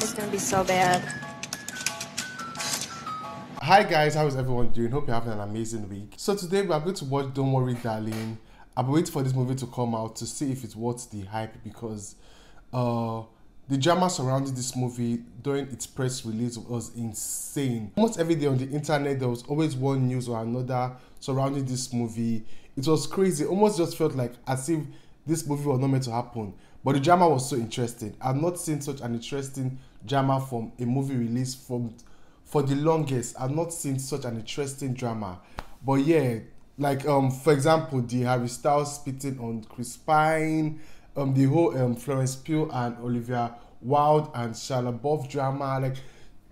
It's gonna be so bad. Hi guys, how is everyone doing? Hope you're having an amazing week. So today we are going to watch Don't Worry Darling. I've been waiting for this movie to come out to see if it's worth the hype because uh the drama surrounding this movie during its press release was insane. Almost every day on the internet there was always one news or another surrounding this movie. It was crazy. Almost just felt like as if this movie was not meant to happen. But the drama was so interesting. I've not seen such an interesting drama from a movie release from for the longest. I've not seen such an interesting drama. But yeah, like um for example, the Harry Styles spitting on Chris Pine, um the whole um Florence Pugh and Olivia Wilde and Shia LaBeouf drama. Like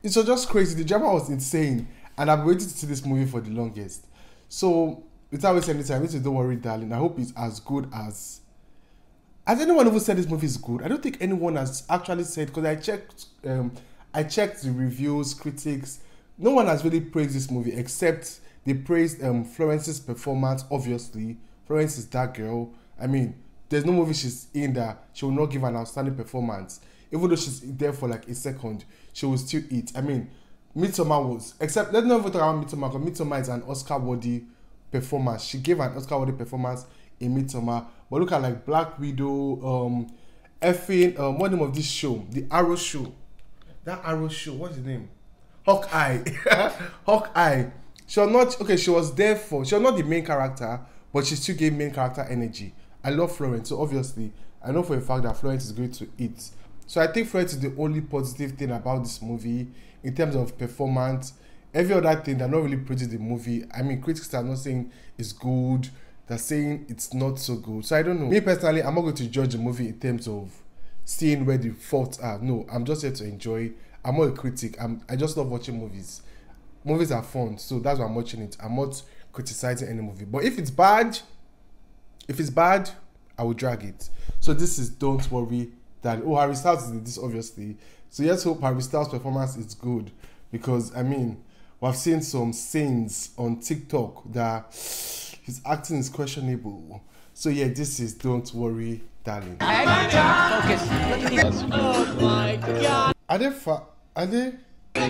it was just crazy. The drama was insane, and I've waited to see this movie for the longest. So without wasting any time, this is Don't Worry, Darling. I hope it's as good as has anyone ever said this movie is good? I don't think anyone has actually said because I checked um I checked the reviews, critics. No one has really praised this movie except they praised um Florence's performance, obviously. Florence is that girl. I mean, there's no movie she's in that she will not give an outstanding performance. Even though she's there for like a second, she will still eat. I mean, Midsommar was except let's not even talk about Midsommar because Midsommar is an Oscar worthy performance. She gave an Oscar worthy performance in Midsommar. But look at like Black Widow, um, effing, um, what name of this show? The Arrow Show. That Arrow Show. What's the name? Hawkeye. Hawkeye. She was not okay. She was there for. She was not the main character, but she still gave main character energy. I love Florence, so obviously I know for a fact that Florence is going to eat. So I think Florence is the only positive thing about this movie in terms of performance. Every other thing, they're not really praising the movie. I mean, critics are not saying it's good they're saying it's not so good. So I don't know. Me personally, I'm not going to judge the movie in terms of seeing where the faults are. No, I'm just here to enjoy. I'm not a critic. I'm I just love watching movies. Movies are fun, so that's why I'm watching it. I'm not criticizing any movie. But if it's bad, if it's bad, I will drag it. So this is Don't Worry That oh Harry Styles in this obviously. So let's hope Harry Styles' performance is good. Because I mean, we've seen some scenes on TikTok that his acting is questionable. So yeah, this is Don't Worry, Darling. Focus. Oh my god. Are they fa- are they These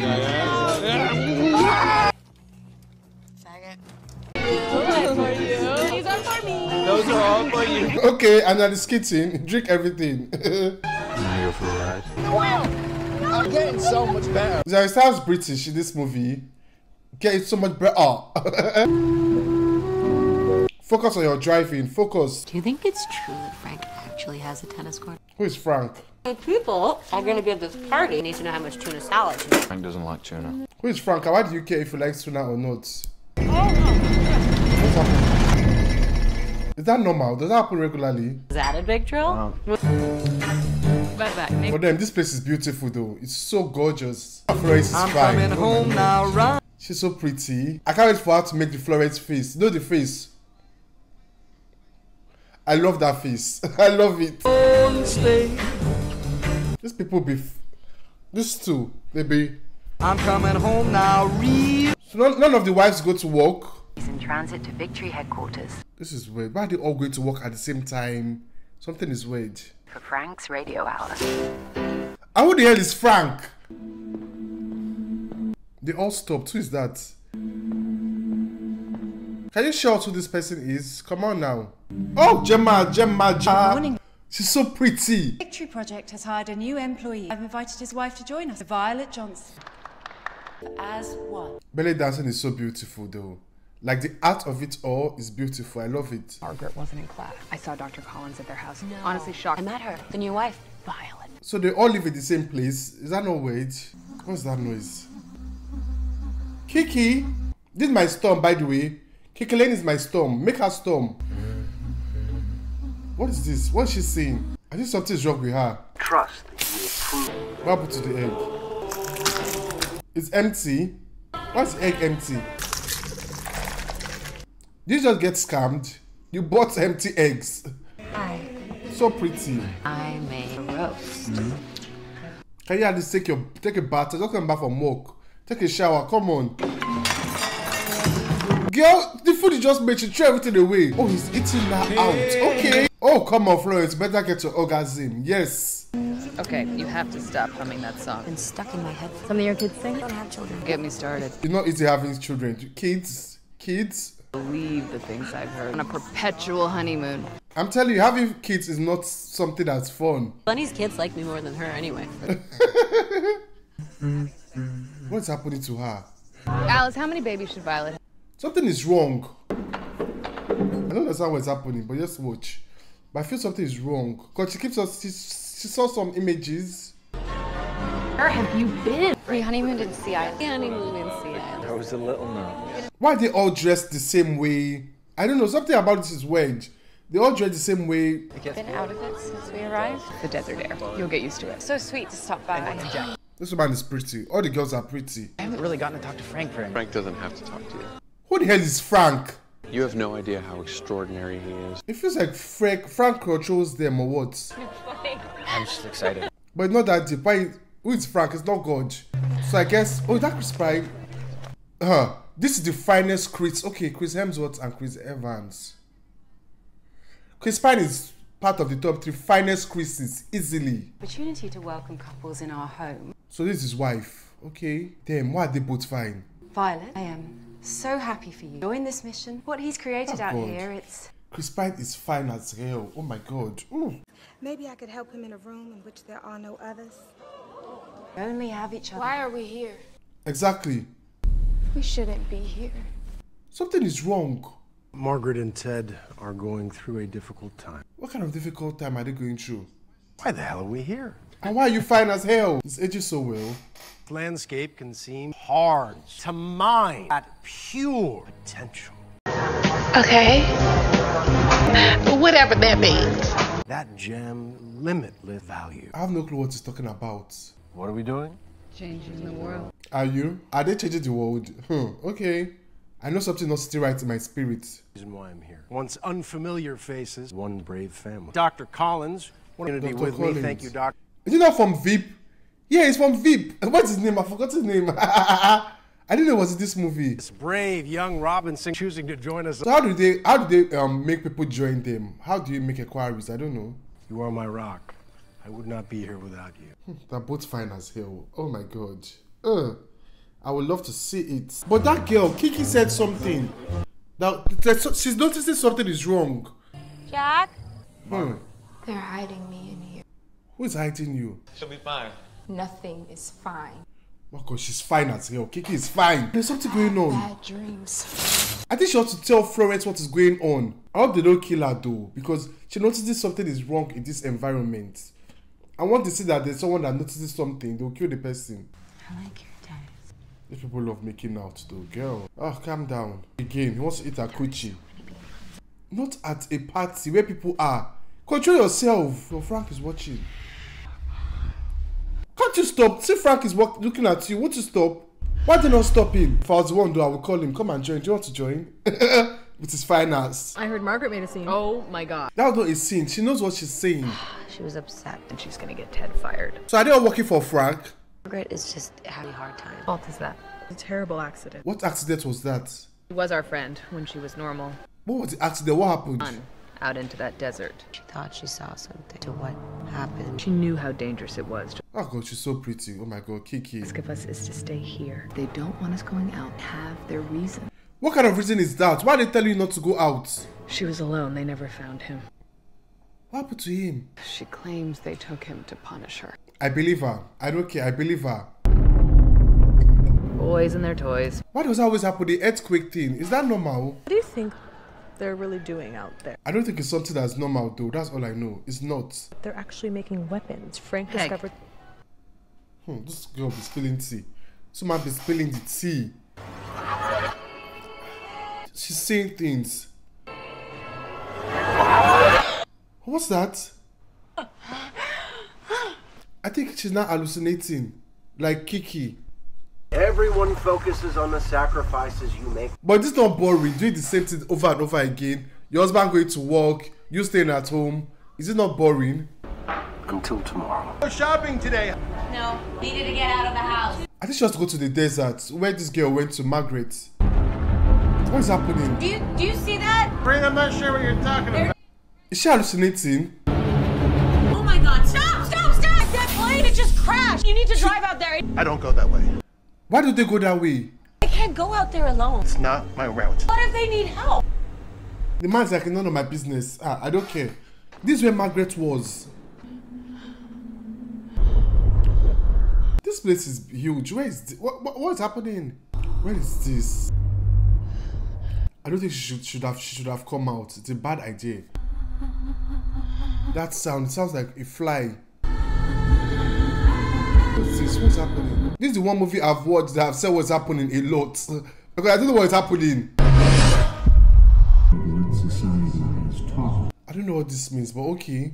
are for me. Those are all for you. Okay, and at the skitting, drink everything. Now you're for a ride. I'm getting so much better. Harry Styles British in this movie. Get it so much better. Focus on your driving. Focus. Do you think it's true that Frank actually has a tennis court? Who is Frank? People are going to be at this party. Need to know how much tuna salad. you Frank doesn't like tuna. Who is Frank? And Why do you care if he likes tuna or not? Oh, What's happening? Is that normal? Does that happen regularly? Is that a big drill? Back back. Nick. For them, this place is beautiful though. It's so gorgeous. Florence is I'm fine. coming home now, run. She's so pretty. I can't wait for her to make the Florence face. You know the face? I love that face. I love it. Stay. These people be. F- these two, they be. I'm coming home now, real. So none, none of the wives go to work. He's in transit to Victory headquarters This is weird. Why are they all going to work at the same time? Something is weird. for Frank's radio hour. And who the hell is Frank? They all stopped. Who is that? Can you show us who this person is? Come on now. Oh, Gemma, Gemma, Gemma. Good morning. She's so pretty. Victory Project has hired a new employee. I've invited his wife to join us, Violet Johnson. As one. Belly dancing is so beautiful though. Like the art of it all is beautiful. I love it. Margaret wasn't in class. I saw Dr. Collins at their house. No. Honestly shocked. I met her, the new wife, Violet. So they all live in the same place. Is that no weird? What's that noise? Kiki, this is my storm, by the way. Kiki Lane is my storm. Make her storm. What is this? What is she saying? I think something's wrong with her. Trust you will prove What happened to the egg? It's empty. Why's the egg empty? Did you just get scammed? You bought empty eggs. Hi. So pretty. I made a roast. Can you at least take your take a bath? Just come back from work. Take a shower. Come on. Girl, the food you just made, you throw everything away. Oh, he's eating that out. Okay. Oh, come on, Florence. Better get your orgasm. Yes. Okay, you have to stop humming that song. Been stuck in my head. Some of your kids sing? I don't have children. Get me started. It's not easy having children. Kids, kids. Believe the things I've heard. On a perpetual honeymoon. I'm telling you, having kids is not something that's fun. Bunny's kids like me more than her anyway. What's happening to her? Alice, how many babies should Violet have? Something is wrong. I don't understand what's happening, but just watch. But I feel something is wrong. Because she keeps us, she, she saw some images. Where have you been? We honeymooned in Sea Island. Honeymoon in Sea Island. That was a little known. Why are they all dressed the same way? I don't know. Something about this is weird. They all dress the same way. Been out of it since we arrived. The desert air. You'll get used to it. So sweet to stop by. This woman is pretty. All the girls are pretty. I haven't really gotten to talk to Frank very much. Frank doesn't have to talk to you. Who the hell is Frank? You have no idea how extraordinary he is. It feels like Frank, Frank controls them or what? I'm just excited. But not that deep. Why? Who is Frank? It's not God. So I guess. Oh, is that Chris Pine? Huh. This is the finest Chris. Okay, Chris Hemsworth and Chris Evans. Chris Pine is part of the top three finest Chris's easily. Opportunity to welcome couples in our home. So this is wife. Okay. Damn, why are they both fine? Violet, I am so happy for you. Join this mission. What he's created Oh, out God. here, it's Chris Pine is fine as hell. Oh my god. Ooh. Maybe I could help him in a room in which there are no others. we only have each other. Why are we here? Exactly. We shouldn't be here. Something is wrong. Margaret and Ted are going through a difficult time. What kind of difficult time are they going through? Why the hell are we here? And why are you fine as hell? It's aging so well. Landscape can seem hard to mine at pure potential. Okay. Whatever that means. That gem, limitless value. I have no clue what he's talking about. What are we doing? Changing the world. Are you? Are they changing the world? Hmm, okay. I know something not sitting right in my spirit. Reason why I'm here. Once unfamiliar faces, one brave family. Dr. Collins, what are you going to be with me. Thank you, Doctor. Is he not from Veep? Yeah, he's from Veep. What's his name? I forgot his name. I didn't know it was in this movie. This brave young Robinson choosing to join us. So how do they how do they um make people join them? How do you make inquiries? I don't know. You are my rock. I would not be here without you. They're both fine as hell. Oh my god. Ugh. I would love to see it. But that girl, Kiki said something. Now she's noticing something is wrong. Jack? Hmm. They're hiding me in here. Who is hiding you? She'll be fine. Nothing is fine. Oh god, she's fine as hell. Kiki is fine. There's something going on. Bad dreams. I think she ought to tell Florence what is going on. I hope they don't kill her though, because she notices something is wrong in this environment. I want to see that there's someone that notices something, they'll kill the person. I like your dad. These people love making out though, girl. Oh, calm down. Again, he wants to eat a coochie. Not at a party where people are. Control yourself. Your Frank is watching. Can't you stop? See Frank is walk- looking at you. Won't you stop? Why they not stopping? If I was the one though, I would call him. Come and join. Do you want to join? With his fine ass. I heard Margaret made a scene. Oh my god. That was not a scene. She knows what she's saying. She was upset. And she's gonna get Ted fired. So are they all working for Frank? Margaret is just having a hard time. What is that? A terrible accident. What accident was that? She was our friend when she was normal. What was the accident? What happened? Run out into that desert. She thought she saw something. To what happened? She knew how dangerous it was. Oh god, she's so pretty. Oh my god, Kiki. Ask of us is to stay here. They don't want us going out. Have their reason. What kind of reason is that? Why are they telling you not to go out? She was alone. They never found him. What happened to him? She claims they took him to punish her. I believe her. I don't care. I believe her. Boys and their toys. Why does that always happen? The earthquake thing. Is that normal? What do you think they're really doing out there? I don't think it's something that's normal though. That's all I know. It's not. They're actually making weapons. Frank Heck. discovered. Hmm, this girl be spilling tea. Someone be spilling the tea. She's saying things. What's that? I think she's not hallucinating. Like Kiki. Everyone focuses on the sacrifices you make. But this not boring. Doing the same thing over and over again. Your husband going to work, you staying at home. Is it not boring? Until tomorrow. Shopping today. No, needed to get out of the house. I think she has to go to the desert where this girl went to Margaret. What is happening? Do you do you see that? Ring, I'm not sure what you're talking about. Is she hallucinating? Oh my god! Stop! Stop! Stop! That plane, it just crashed! You need to drive out there. I don't go that way. Why do they go that way? I can't go out there alone. It's not my route. What if they need help? The man's like, none of my business. Ah, I don't care. This is where Margaret was. This place is huge. Where is this? What, what what's happening? Where is this? I don't think she should should have she should have come out. It's a bad idea. That sound it sounds like a fly. What's this? What's happening? This is the one movie I've watched that I've said what's happening a lot. Because I don't know what's happening. I don't know what this means, but okay.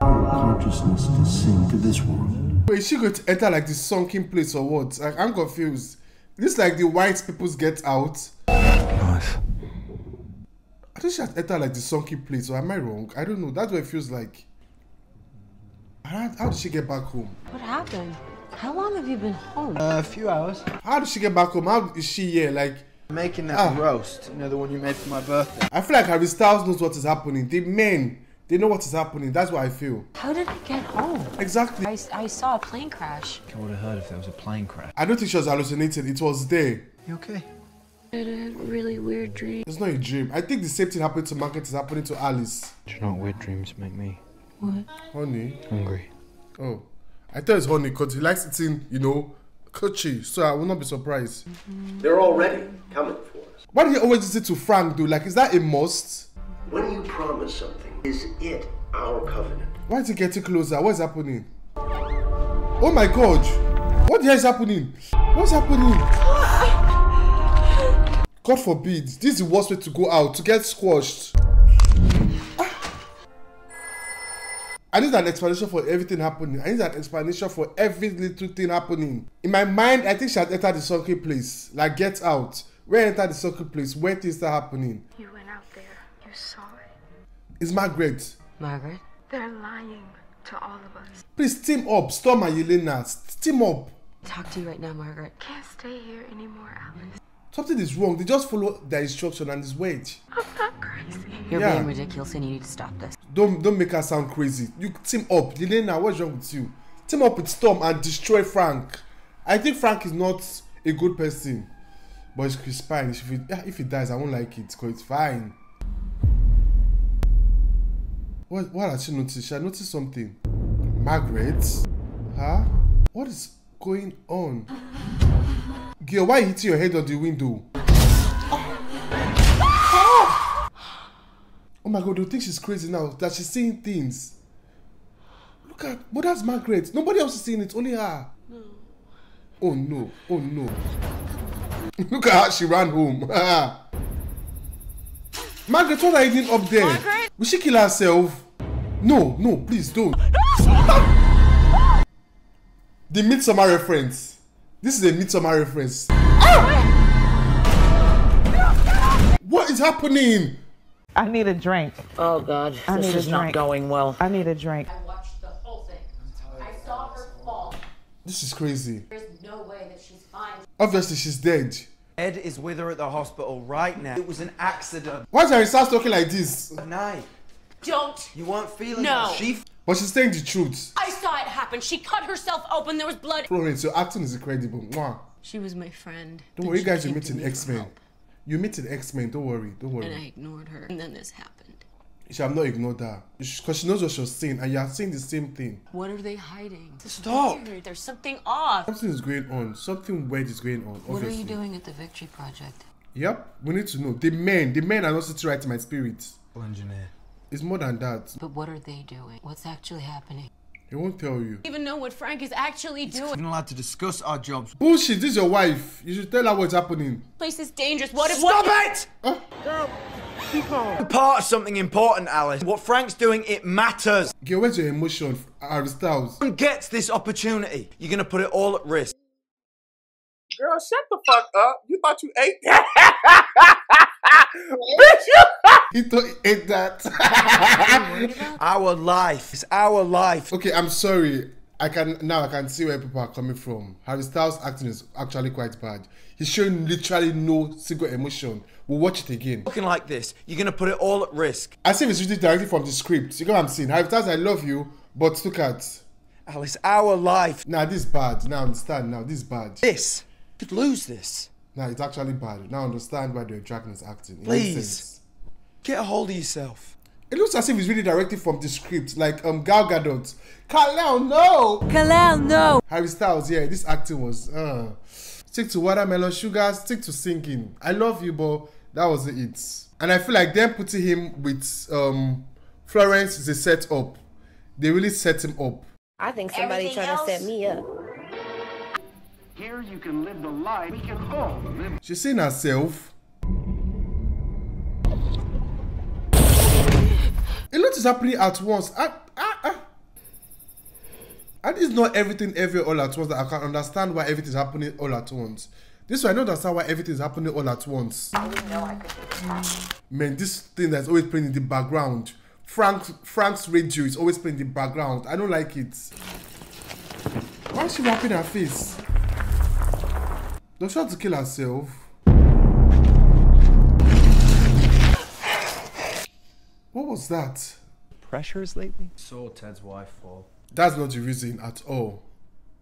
Our Consciousness to sink to this world. Wait, is she going to enter like the sunken place or what? Like, I'm confused. This like the white people's get out. Nice. I think she has entered like the sunken place, or am I wrong? I don't know. That's what it feels like. How, how did she get back home? What happened? How long have you been home? Uh, a few hours. How did she get back home? How is she here? Like, Making that Ah. roast. You know, the one you made for my birthday. I feel like Harry Styles knows what is happening. The men, they know what is happening. That's what I feel. How did I get home? Exactly. I, I saw a plane crash. I would have heard if there was a plane crash. I don't think she was hallucinating. It was there. You okay? I had a really weird dream. It's not a dream. I think the same thing happened to Margaret is happening to Alice. Do you know what weird dreams make me? What? Honey. Hungry. Oh. I thought it's honey because he likes eating, you know, coochie. So I will not be surprised. They're already coming for us. Why do you always listen to Frank dude? Like, is that a must? When you promise something, is it our covenant? Why is it getting closer? What's happening? Oh my god! What the hell is happening? What's happening? God forbid. This is the worst way to go out, to get squashed. I need an explanation for everything happening. I need an explanation for every little thing happening. In my mind, I think she had entered the sunken place. Like, get out. Where entered the sunken place? Where things start happening? You went out there. You saw it. It's Margaret. Margaret? They're lying to all of us. Please team up. Storm and Yelena. Team up. Talk to you right now, Margaret. Can't stay here anymore, Alice. Something is wrong. They just follow their instruction and it's wait. I'm not crazy. You're Yeah. being ridiculous and you need to stop this. Don't don't make her sound crazy. You team up. Yelena, what's wrong with you? Team up with Storm and destroy Frank. I think Frank is not a good person. But it's, it's fine. If he, if he dies, I won't like it because it's fine. What, what has she noticed? She had noticed something. Margaret? Huh? What is going on? Girl, why you hitting your head on the window? Oh my god, you think she's crazy now? That she's seeing things. Look at, that's Margaret. Nobody else is seeing it, only her. Oh no, oh no. Look at how she ran home. Margaret, what are you doing up there? Margaret? Will she kill herself? No, no, please don't. the Midsummer reference. This is a Midsommar reference. What is happening? I need a drink. Oh God, I this is not going well. I need a drink. I watched the whole thing. I saw her fall. This is crazy. There's no way that she's fine. Obviously, she's dead. Ed is with her at the hospital right now. It was an accident. Why is Harry Styles talking like this? Night. Don't. You weren't feeling No. it. She But she's saying the truth. I saw it happen. She cut herself open. There was blood. Florence, your acting is incredible. Mwah. She was my friend. Don't worry, you guys, you meet in X Men. You meet in X Men. Don't worry, don't worry. And I ignored her. And then this happened. You have not ignored her because she knows what she was saying, and you are saying the same thing. What are they hiding? Stop. Weird. There's something off. Something is going on. Something weird is going on. What are Obviously. you doing at the Victory Project? Yep, we need to know. The men, the men are not sitting right in my spirit. engineer. It's more than that. But what are they doing? What's actually happening? He won't tell you. Even know what Frank is actually We're doing. not allowed to discuss our jobs. Bullshit. This is your wife. You should tell her what's happening. Place is dangerous. What if Stop what? it! Huh? You're part of something important, Alice. What Frank's doing, it matters. Get where's your emotion, Harry Styles? Someone gets this opportunity. You're gonna put it all at risk. Girl, shut the fuck up. You thought you ate that? He thought he ate that. Our life. It's our life. Okay, I'm sorry. I can now I can see where people are coming from. Harry Styles acting is actually quite bad. He's showing literally no single emotion. We'll watch it again. Looking like this, you're gonna put it all at risk. I see if it's reading directly from the script. You know what I'm saying? Harry Styles, I love you, but look at Alice, our life. Now this bad. Now understand. Now this bad. This could lose this. Now it's actually bad. Now understand why the dragon is acting. It Please. Get a hold of yourself. It looks as if it's really directed from the script, like um Gal Gadot. Kal-El, no. Kal-El, no. Harry Styles, yeah, this acting was. Uh, stick to watermelon sugar. Stick to singing. I love you, but that was it. And I feel like them putting him with um Florence is a setup. They really set him up. I think somebody trying to set me up. Here you can live the life we can all live. She's seeing herself. A lot is happening at once. I, I, I, and it's not everything every all at once that I can understand why everything's happening all at once. This way I don't understand why everything's happening all at once. Man, this thing that's always playing in the background. Frank Frank's radio is always playing in the background. I don't like it. Why is she wrapping her face? Does she have to kill herself? What was that? Pressures lately? Saw Ted's wife fall. That's not the reason at all.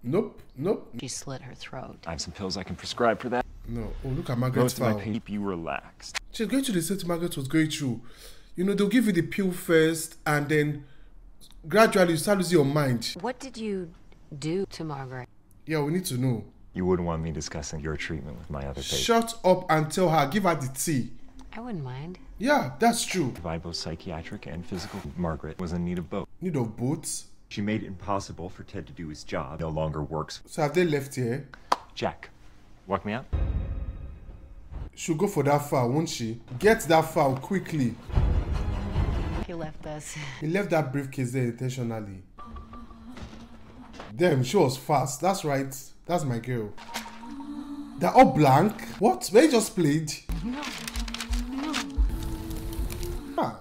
Nope, nope. She slit her throat. I have some pills I can prescribe for that. No. Oh, look at Margaret's Most of my keep you relaxed. She's going through the same thing Margaret was going through. You know, they'll give you the pill first, and then gradually you start losing your mind. What did you do to Margaret? Yeah, we need to know. You wouldn't want me discussing your treatment with my other patient. Shut up and tell her. Give her the tea. I wouldn't mind. Yeah, that's true. Provide both psychiatric and physical. Margaret was in need of both. Need of boots? She made it impossible for Ted to do his job. No longer works. So have they left here? Jack, walk me out. She'll go for that file, won't she? Get that file quickly. He left us. He left that briefcase there intentionally. Damn, she was fast. That's right. That's my girl. They're all blank. What? They just played. No. No. Ah,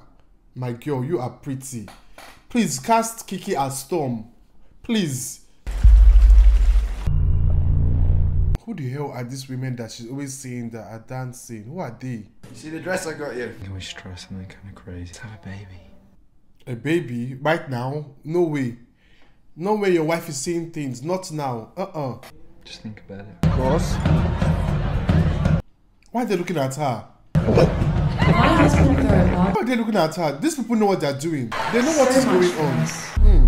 my girl, you are pretty. Please cast Kiki as Storm. Please. Who the hell are these women that she's always seeing that are dancing? Who are they? You see the dress I got you? I always try something kind of crazy. Let's have a baby. A baby? Right now? No way. No way your wife is seeing things. Not now. Uh-uh. Just think about it. Of course. Why are they looking at her? Why are they looking at her? These people know what they're doing. They know what is going on. Hmm.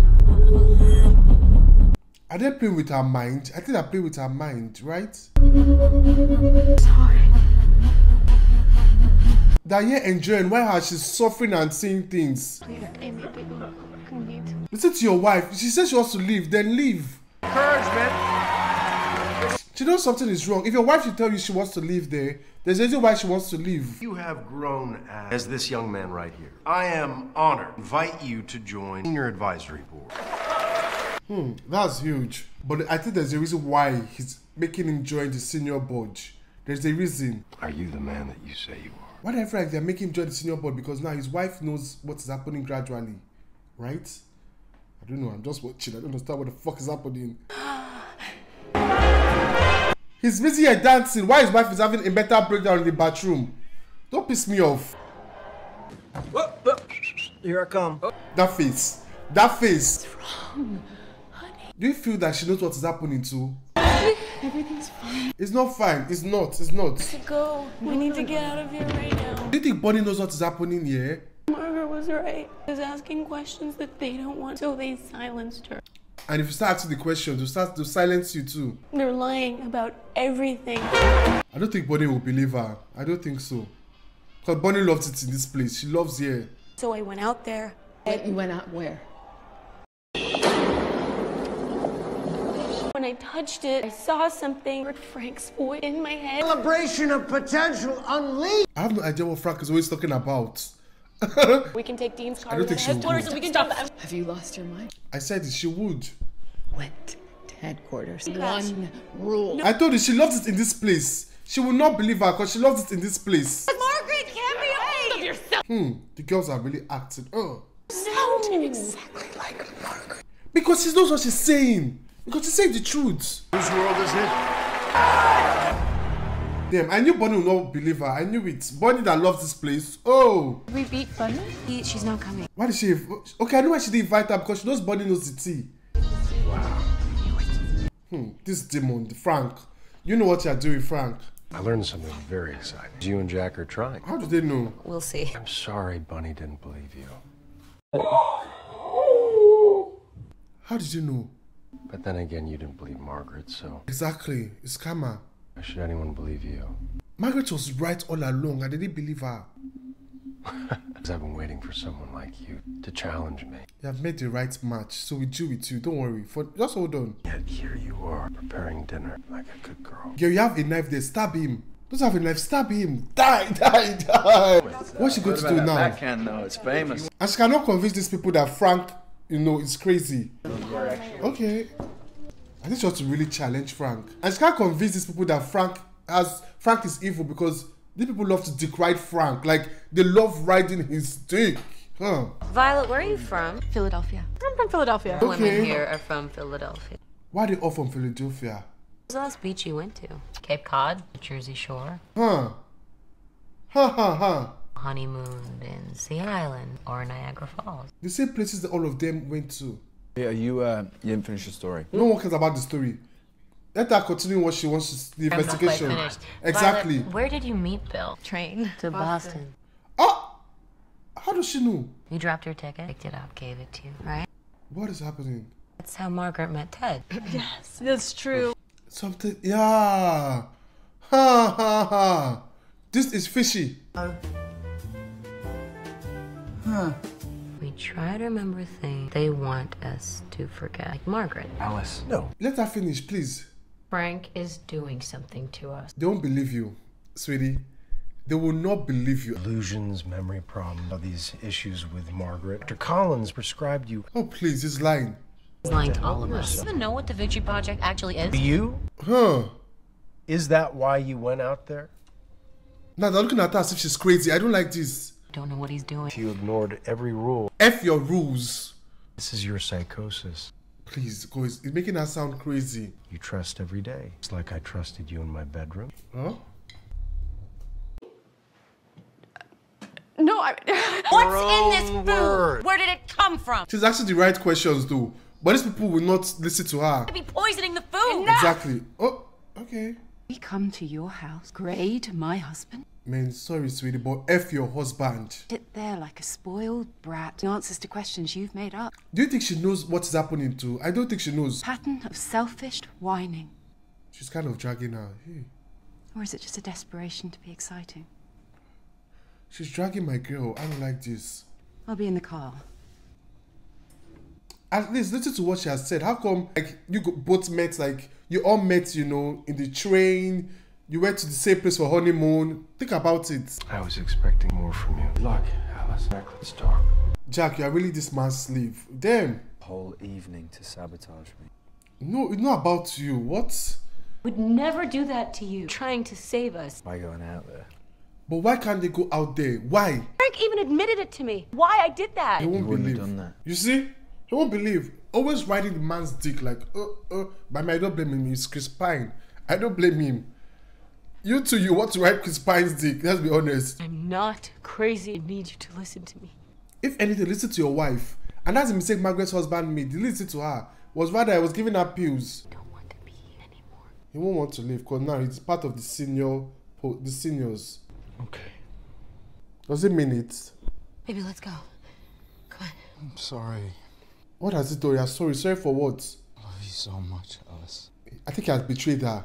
Are they playing with her mind? I think they're playing with her mind, right? Sorry. They're here enjoying while she's suffering and saying things. Listen to your wife. She says she wants to leave, then leave. Encouragement. She knows something is wrong. If your wife should tell you she wants to leave there, there's a reason why she wants to leave. You have grown as this young man right here. I am honored invite you to join senior advisory board. Hmm, that's huge. But I think there's a reason why he's making him join the senior board. There's a reason. Are you the man that you say you are? Why do I like they're making him join the senior board? Because now his wife knows what is happening gradually. Right? I don't know. I'm just watching. I don't understand what the fuck is happening. He's busy here dancing. Why his wife is having a better breakdown in the bathroom? Don't piss me off. Here I come. That face. That face. Honey. Do you feel that she knows what is happening too? Everything's fine. It's not fine. It's not. It's not. To go. We need to get out of here right now. Do you think Bonnie knows what is happening here? Margaret was right. She was asking questions that they don't want, so they silenced her. And if you start asking the questions, they'll start to silence you too. They're lying about everything. I don't think Bonnie will believe her. I don't think so. Because Bonnie loves it in this place. She loves here. So I went out there. Wait, you went out where? When I touched it, I saw something. Heard Frank's voice in my head. Celebration of potential unleashed. I have no idea what Frank is always talking about. We can take Dean's car I don't to think she would. headquarters and we can stop that. Have you lost your mind? I said she would. Went to headquarters. Crash. One rule. I told you she loves it in this place. She will not believe her because she loves it in this place. Margaret can't be hold of yourself. Hmm, the girls are really acting. Oh. Sounded exactly like Margaret. Because she knows what she's saying. Because she's saying the truth. Whose world is it? Damn, I knew Bonnie would not believe her. I knew it. Bonnie that loves this place. Oh. We beat Bunny? She's not coming. Why did she? Okay, I know why she didn't invite her because she knows Bonnie knows the tea. Wow. Hmm, this demon, Frank. You know what you're doing, Frank. I learned something very exciting. You and Jack are trying. How did they know? We'll see. I'm sorry Bunny didn't believe you. How did you know? But then again, you didn't believe Margaret, so Exactly. It's karma. Why should anyone believe you? Margaret was right all along. I didn't believe her. Because I've been waiting for someone like you to challenge me. You have made the right match, so we do with you. Don't worry. For just hold on. Yet here you are, preparing dinner like a good girl. Girl, you have a knife there. Stab him. Don't have a knife. Stab him. Die, die, die. What's she going to do now? Backhand though, it's famous. And she cannot convince these people that Frank, you know, is crazy. Okay. I think she wants to really challenge Frank. And she can't convince these people that Frank has Frank is evil because these people love to dick ride Frank. Like they love riding his dick. Huh. Violet, where are you from? Philadelphia. I'm from Philadelphia. Okay. Women here are from Philadelphia. Why are they all from Philadelphia? What's the last beach you went to? Cape Cod, Jersey Shore, Huh. Huh, huh, huh. honeymoon in Sea Island, or Niagara Falls. The same places that all of them went to. Yeah, you uh, you didn't finish your story. No one cares about the story. Let her continue what she wants to, the I'm not quite investigation. finished. Exactly. Violet, where did you meet Bill? Train. To Boston. Oh! How does she know? You dropped your ticket, picked it up, gave it to you, right? What is happening? That's how Margaret met Ted. Yes, that's true. Something. Yeah. Ha ha ha. This is fishy. Huh. We try to remember things they want us to forget, like Margaret. Alice. No. Let her finish, please. Frank is doing something to us. They won't believe you, sweetie. They will not believe you. Illusions, memory problems, all these issues with Margaret. Dr. Collins prescribed you. Oh, please, he's lying. He's lying to all of us. Do you even know what the Victory Project actually is? You? Huh. Is that why you went out there? Now they're looking at her as if she's crazy. I don't like this. Don't know what he's doing. You ignored every rule. F your rules. This is your psychosis. Please, go. It's it's making her sound crazy. You trust every day. It's like I trusted you in my bedroom. Huh? No, I. What's in this food? Where did it come from? She's asking the right questions, though. But these people will not listen to her. Could be poisoning the food. Exactly. Oh, okay. We come to your house, grade my husband, Man, sorry, sweetie, but F your husband. sit there like a spoiled brat, answers to questions you've made up. Do you think she knows what is happening to? I don't think she knows. Pattern of selfish whining. She's kind of dragging her. Hey, Or is it just a desperation to be exciting? she's dragging my girl. I don't like this. I'll be in the car. At least listen to what she has said. How come like you go- both met like you all met, you know, in the train? You went to the same place for honeymoon. Think about it. I was expecting more from you. Good luck, Alice. Jack, let's talk. Jack, you are really this man's slave. Damn. Whole evening to sabotage me. No, it's not about you. What? Would never do that to you. Trying to save us. By going out there. But why can't they go out there? Why? Frank even admitted it to me. Why I did that? They won't wouldn't have believe. done that. You see? They won't believe. Always riding the man's dick like, uh, uh. But I don't blame him. It's Chris Pine. I don't blame him. You two, you want to ride Chris Pine's dick. Let's be honest. I'm not crazy. I need you to listen to me. If anything, listen to your wife. And that's the mistake Margaret's husband made. He listened to her. Was rather I was giving her pills. I don't want to be here anymore. He won't want to leave because now he's part of the senior, the seniors. Okay. Does it mean it? Baby, let's go. Come on. I'm sorry. What has he done? You're sorry. Sorry for what? I love you so much, Alice. I think he has betrayed her.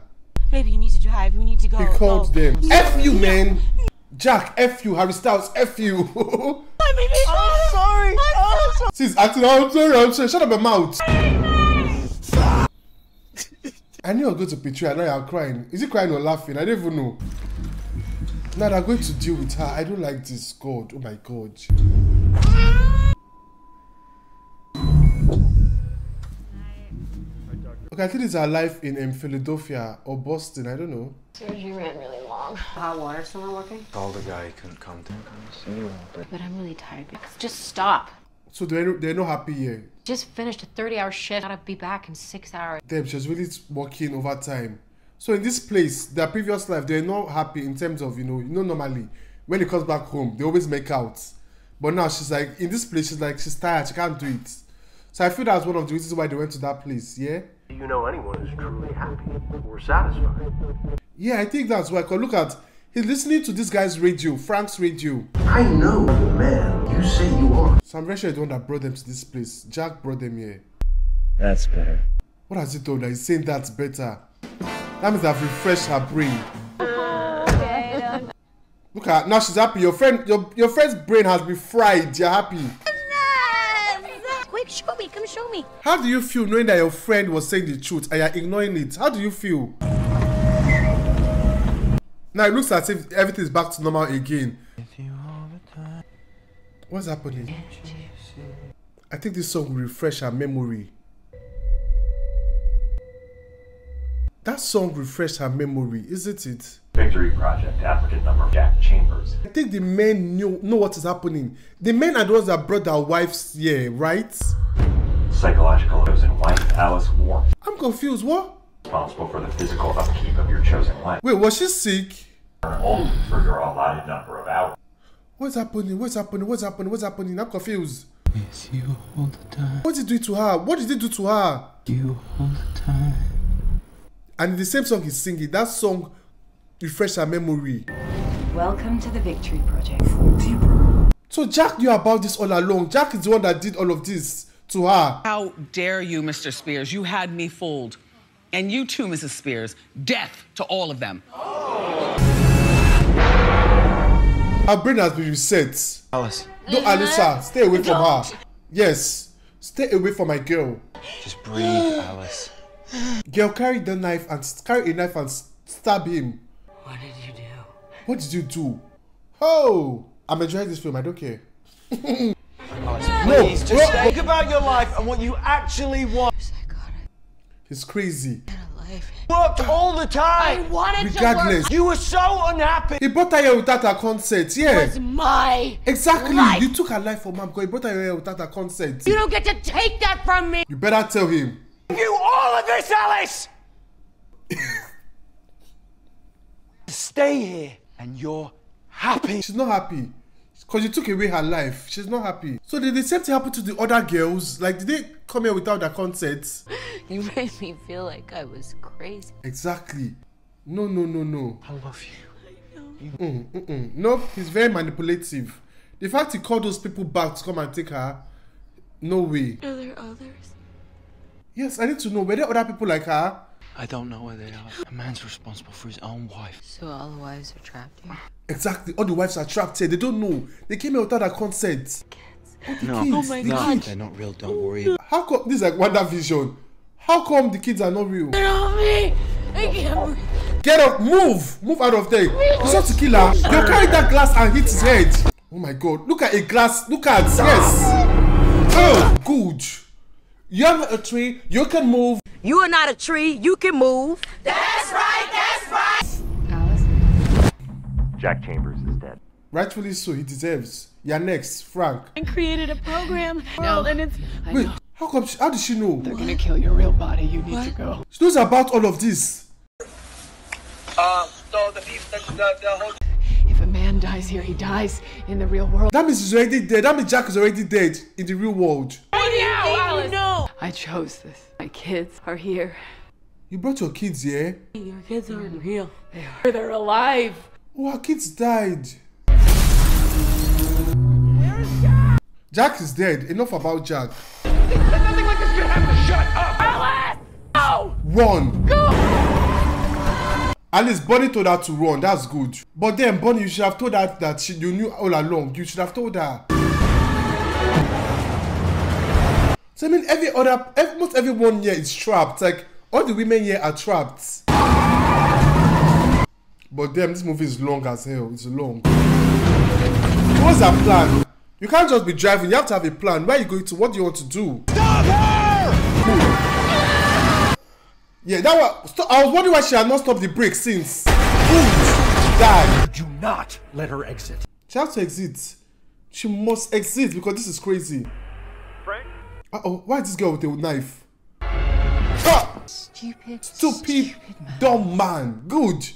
Baby, you need to drive. We need to go. He called go. them. F you, man. Jack, F you. Harry Styles, F you. Baby, I'm sorry. I'm sorry. She's acting. I'm sorry. I'm sorry. Shut up your mouth. I knew I was going to betray her. Now you're crying. Is he crying or laughing? I don't even know. Now they're going to deal with her. I don't like this. God. Oh my God. Okay, I think it's our life in um, Philadelphia or Boston. I don't know. Surgery ran really long. Hot water still not working? Called the guy he couldn't come to. But I'm really tired. Just stop. So they're, they're not happy here. Just finished a 30 hour shift. Gotta be back in six hours. Damn, she was really working overtime. So in this place, their previous life, they're not happy in terms of, you know, you know, normally when it comes back home, they always make out. But now she's like, in this place, she's like, she's tired, she can't do it. So I feel that's one of the reasons why they went to that place. Yeah. Do you know anyone who's truly happy or satisfied? Yeah, I think that's why. Cause look at he's listening to this guy's radio, Frank's radio. I know the man you say you are. So I'm very sure the one that brought them to this place. Jack brought them here. That's better. What has he told her? He's saying that's better. That means I've refreshed her brain. Look at now she's happy. Your friend, your your friend's brain has been fried. You're happy. Quick, show me. Come show me. How do you feel knowing that your friend was saying the truth and you're ignoring it? How do you feel? Now it looks as if everything is back to normal again. What's happening? I think this song will refresh her memory. That song refreshed her memory, isn't it? Victory Project, applicant number Jack Chambers. I think the men knew know what is happening. The men are the ones that brought their wives here, right? Psychological chosen wife, Alice Warren. I'm confused. What? Responsible for the physical upkeep of your chosen wife. Wait, was she sick? Only for your allotted number of hours. What's happening? What's happening? What's happening? What's happening? I'm confused. Miss you all the time. What did he do to her? What did he do to her? You all the time. And the same song he's singing, that song refresh her memory. Welcome to the Victory Project. So Jack knew about this all along. Jack is the one that did all of this to her. How dare you, Mr. Spears? You had me fooled. And you too, Mrs. Spears. Death to all of them. Her brain has been reset. Alice. No, Alisa, stay away from her. Yes, stay away from my girl. Just breathe, Alice. Girl, carry the knife and carry a knife and stab him. What did you do? What did you do? Oh, I'm enjoying this film. I don't care. Please, No, just no, think about your life and what you actually want. He's crazy. Worked all the time. I wanted Regardless. to work. You were so unhappy. He brought her here without her consent. Yeah. It was my Exactly. life. You took her life from her because he brought her here without her consent. You don't get to take that from me. You better tell him. You all of this, Alice. Stay here, and you're happy. She's not happy. Because you took away her life. She's not happy. So did the same thing happen to the other girls? Like, did they come here without their consent? You made me feel like I was crazy. Exactly. No, no, no, no. I love you. Mm, mm, mm. Nope, he's very manipulative. The fact he called those people back to come and take her, no way. Are there others? Yes, I need to know. Were there other people like her? I don't know where they are. A man's responsible for his own wife. So all the wives are trapped here. Exactly. All the wives are trapped here. They don't know. They came here without their consent. All the No, kids. Oh my the no, kids. they're not real. Don't worry How come this is like WandaVision? How come the kids are not real? Get off me! I can't breathe. Get up, move, move out of there. You want to kill her? You carry that glass and hit his head. Oh my god, look at a glass. Look at yes. Oh, good. You have a tree. You can move. You are not a tree. You can move. That's right. That's right. Alice. Jack Chambers is dead. Rightfully so, he deserves. You're next, Frank. I created a program world and it's Wait, how come? She, how did she know? They're gonna kill your real body. You need to go. She knows about all of this. Uh, so the people, the, the, the whole If a man dies here, he dies in the real world. That means he's already dead. That means Jack is already dead in the real world. Alice. No. I chose this. My kids are here. You brought your kids here. Your kids aren't real. They are. They're alive. Oh, our kids died. Where is Jack Jack is dead. Enough about Jack. nothing like this could happen. Shut up. Alice! No! Run. Go! At least Bonnie told her to run. That's good. But then Bonnie, you should have told her that she, you knew all along. You should have told her. So I mean, every other, every, most everyone here is trapped. Like all the women here are trapped. But damn, this movie is long as hell. It's long. What's our plan? You can't just be driving. You have to have a plan. Where are you going to? What do you want to do? Stop her! Yeah, that was. I was wondering why she had not stopped the brake since. Boom, she died. Do not let her exit. She has to exit. She must exit because this is crazy. Frank? Uh oh, why is this girl with a knife? Ah! Stupid. Stupid, dumb man. Good.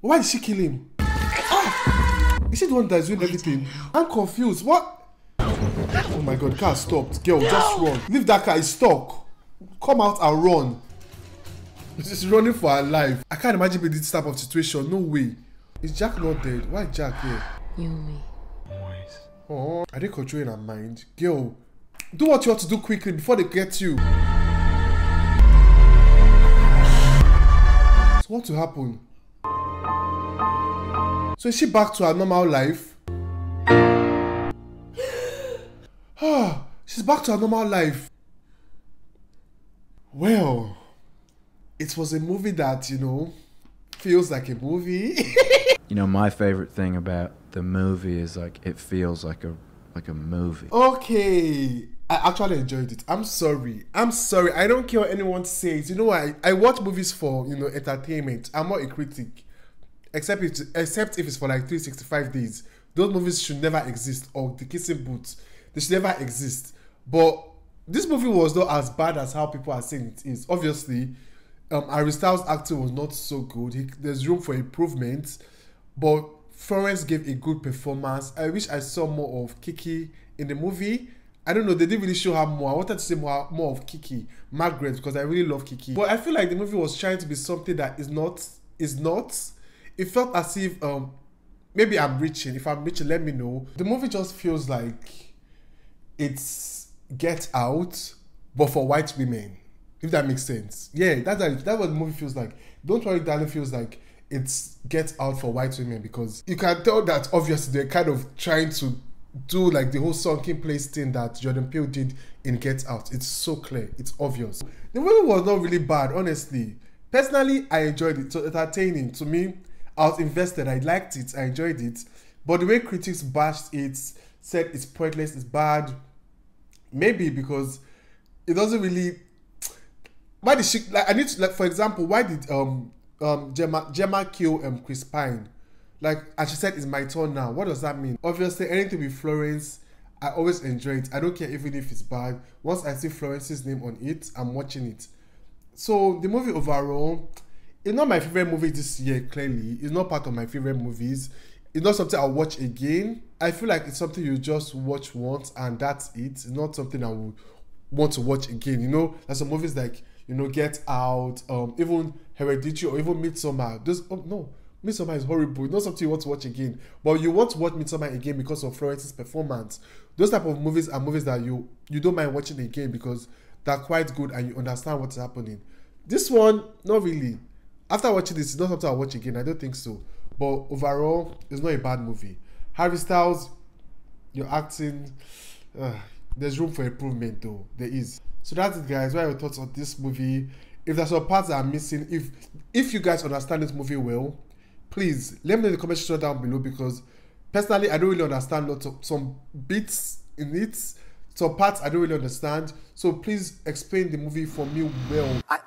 Why did she kill him? Ah! Is she the one that's doing everything? I'm confused. What? Oh my god, car stopped. Girl, just run. Leave that car, it's stuck. Come out and run. She's running for her life. I can't imagine being this type of situation. No way. Is Jack not dead? Why is Jack here? Yumi. Oh, are they controlling her mind? Girl, do what you have to do quickly before they get you. So what will happen? So is she back to her normal life? Ah, she's back to her normal life. Well, it was a movie that, you know, feels like a movie. You know, my favorite thing about the movie is like it feels like a like a movie. Okay. I actually enjoyed it. I'm sorry. I'm sorry. I don't care what anyone says. You know? I, I watch movies for, you know, entertainment. I'm not a critic. Except if except if it's for like 365 days. Those movies should never exist. Or the Kissing Booth. They should never exist. But this movie was not as bad as how people are saying it is. Obviously, um Harry Styles' acting was not so good. He, there's room for improvement. But Florence gave a good performance. I wish I saw more of Kiki in the movie. I don't know, they didn't really show her more. I wanted to see more, more of Kiki, Margaret, because I really love Kiki. But I feel like the movie was trying to be something that is not, is not. It felt as if, um, maybe I'm reaching. If I'm reaching, let me know. The movie just feels like it's Get Out, but for white women. If that makes sense. Yeah, that's, that's what the movie feels like. Don't worry, darling feels like it's Get Out for white women because you can tell that obviously they're kind of trying to do like the whole sunken place thing that Jordan Peele did in Get Out. It's so clear, it's obvious. The movie was not really bad, honestly. Personally, I enjoyed it. So entertaining to me. I was invested. I liked it. I enjoyed it. But the way critics bashed it, said it's pointless, it's bad. Maybe because it doesn't really. Why did she like? I need to like for example. Why did um um Gemma Gemma kill um Chris Pine? Like as she said, it's my turn now. What does that mean? Obviously, anything with Florence, I always enjoy it. I don't care even if it's bad. Once I see Florence's name on it, I'm watching it. So the movie overall, it's not my favorite movie this year. Clearly, it's not part of my favorite movies. It's not something I'll watch again. I feel like it's something you just watch once and that's it. It's not something I would want to watch again. You know, there's some movies like you know Get Out, um, even Hereditary or even Midsommar. Those oh, no, Midsommar is horrible. It's not something you want to watch again. But you want to watch Midsommar again because of Florence's performance. Those type of movies are movies that you you don't mind watching again because they're quite good and you understand what's happening. This one, not really. After watching this, it's not something I'll watch again. I don't think so. But overall, it's not a bad movie. Harry Styles, your acting, uh, there's room for improvement though. There is. So that's it, guys. What are your thoughts on this movie? If there's some parts that are missing, if if you guys understand this movie well, please let me know in the comment section down below because personally I don't really understand lots of some bits in it, some parts I don't really understand. So please explain the movie for me well. I,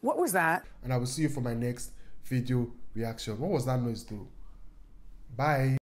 what was that? And I will see you for my next video reaction. What was that noise though? Bye.